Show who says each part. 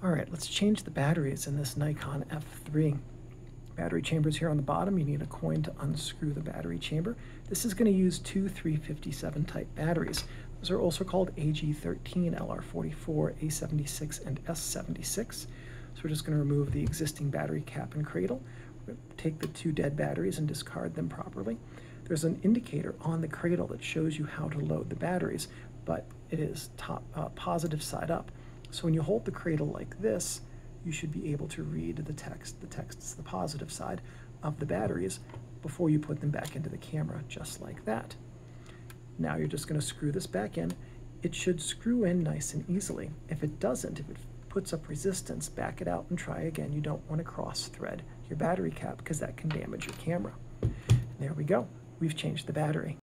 Speaker 1: All right, let's change the batteries in this Nikon F3. Battery chambers here on the bottom. You need a coin to unscrew the battery chamber. This is going to use two 357 type batteries. Those are also called AG13, LR44, A76, and S76. So we're just going to remove the existing battery cap and cradle. Take the two dead batteries and discard them properly. There's an indicator on the cradle that shows you how to load the batteries, but it is top, uh, positive side up. So when you hold the cradle like this, you should be able to read the text. The text is the positive side of the batteries before you put them back into the camera, just like that. Now you're just going to screw this back in. It should screw in nice and easily. If it doesn't, if it puts up resistance, back it out and try again. You don't want to cross thread your battery cap because that can damage your camera. there we go. We've changed the battery.